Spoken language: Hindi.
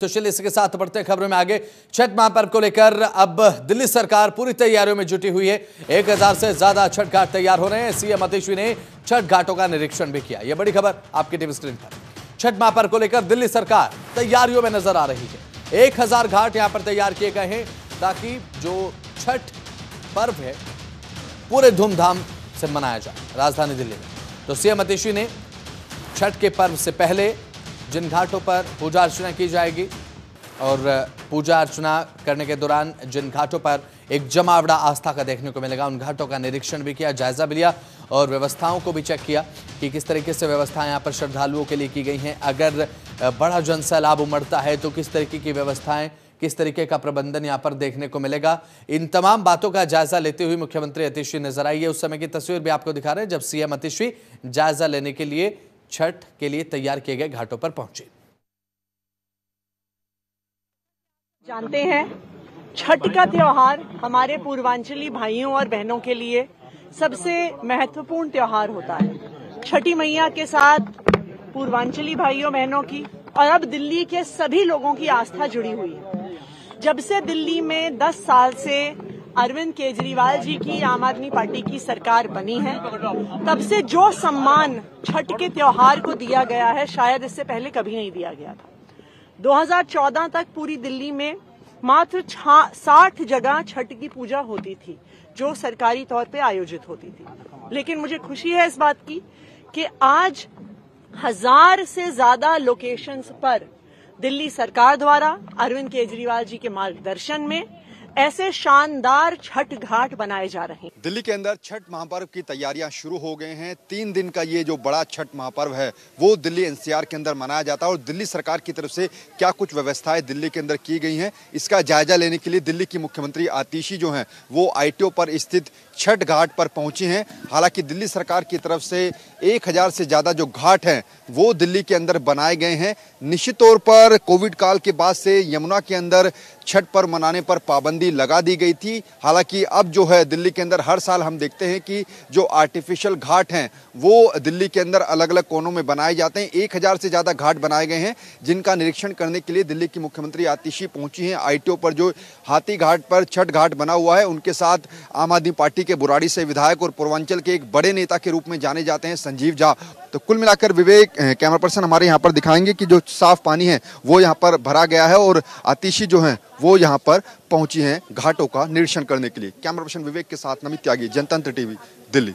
तो चलिए इसके साथ बढ़ते खबरों में आगे। छठ महापर्व को लेकर अब दिल्ली सरकार पूरी तैयारियों में जुटी हुई है। एक हज़ार से ज़्यादा छठ घाट तैयार हो रहे हैं। सीएम अतिशी ने छठ घाटों का निरीक्षण भी किया। यह बड़ी खबर आपकी टीवी स्क्रीन पर। छठ महापर्व को लेकर दिल्ली सरकार तैयारियों में नज़र आ रही है। एक हज़ार घाट यहाँ पर तैयार किए गए हैं ताकि जो छठ पर्व है, पूरे धूमधाम से मनाया जाए राजधानी दिल्ली में। तो सीएम अतिशी ने छठ के पर्व से पहले जिन घाटों पर पूजा अर्चना की जाएगी और पूजा अर्चना करने के दौरान जिन घाटों पर एक जमावड़ा आस्था का देखने को मिलेगा, उन घाटों का निरीक्षण भी किया, जायजा भी लिया और व्यवस्थाओं को भी चेक किया कि किस तरीके से व्यवस्थाएँ यहाँ पर श्रद्धालुओं के लिए की गई हैं। अगर बड़ा जन सैलाब उमड़ता है तो किस तरीके की व्यवस्थाएँ, किस तरीके का प्रबंधन यहाँ पर देखने को मिलेगा। इन तमाम बातों का जायजा लेते हुए मुख्यमंत्री अतिशी नज़र आई है उस समय की तस्वीर भी आपको दिखा रहे हैं जब सीएम अतिशी जायजा लेने के लिए छठ के लिए तैयार किए गए घाटों पर पहुँचे। जानते हैं, छठ का त्योहार हमारे पूर्वांचली भाइयों और बहनों के लिए सबसे महत्वपूर्ण त्योहार होता है। छठी मैया के साथ पूर्वांचली भाइयों, बहनों की और अब दिल्ली के सभी लोगों की आस्था जुड़ी हुई है। जब से दिल्ली में 10 साल से अरविंद केजरीवाल जी की आम आदमी पार्टी की सरकार बनी है। तब से जो सम्मान छठ के त्योहार को दिया गया है, शायद इससे पहले कभी नहीं दिया गया था। 2014 तक पूरी दिल्ली में मात्र साठ जगह छठ की पूजा होती थी, जो सरकारी तौर पे आयोजित होती थी। लेकिन मुझे खुशी है इस बात की कि आज हज़ार से ज़्यादा लोकेशंस पर दिल्ली सरकार द्वारा अरविंद केजरीवाल जी के मार्गदर्शन में ऐसे शानदार छठ घाट बनाए जा रहे हैं। दिल्ली के अंदर छठ महापर्व की तैयारियाँ शुरू हो गए हैं। तीन दिन का ये जो बड़ा छठ महापर्व है, वो दिल्ली एनसीआर के अंदर मनाया जाता है और दिल्ली सरकार की तरफ़ से क्या कुछ व्यवस्थाएँ दिल्ली के अंदर की गई हैं, इसका जायजा लेने के लिए दिल्ली की मुख्यमंत्री आतिशी जो हैं, वो आईटीओ पर स्थित छठ घाट पर पहुँची हैं। हालाँकि दिल्ली सरकार की तरफ़ से एक हज़ार से ज़्यादा जो घाट हैं, वो दिल्ली के अंदर बनाए गए हैं। निश्चित तौर पर कोविड काल के बाद से यमुना के अंदर छठ पर्व मनाने पर पाबंदी लगा दी गई थी। हालाँकि अब जो है, दिल्ली के अंदर हर साल हम देखते हैं कि जो आर्टिफिशियल घाट हैं, वो दिल्ली के अंदर अलग अलग कोनों में बनाए जाते हैं। एक हज़ार से ज़्यादा घाट बनाए गए हैं, जिनका निरीक्षण करने के लिए दिल्ली की मुख्यमंत्री आतिशी पहुँची हैं। आईटीओ पर जो हाथी घाट पर छठ घाट बना हुआ है, उनके साथ आम आदमी पार्टी के बुराड़ी से विधायक और पूर्वांचल के एक बड़े नेता के रूप में जाने जाते हैं। संजीव झा। तो कुल मिलाकर विवेक कैमरा पर्सन हमारे यहाँ पर दिखाएँगे कि जो साफ़ पानी है, वो यहाँ पर भरा गया है और आतिशी जो है, वो यहाँ पर पहुँची हैं घाटों का निरीक्षण करने के लिए। कैमरा पर्सन विवेक के साथ नमित त्यागी, जनतंत्र टीवी, दिल्ली।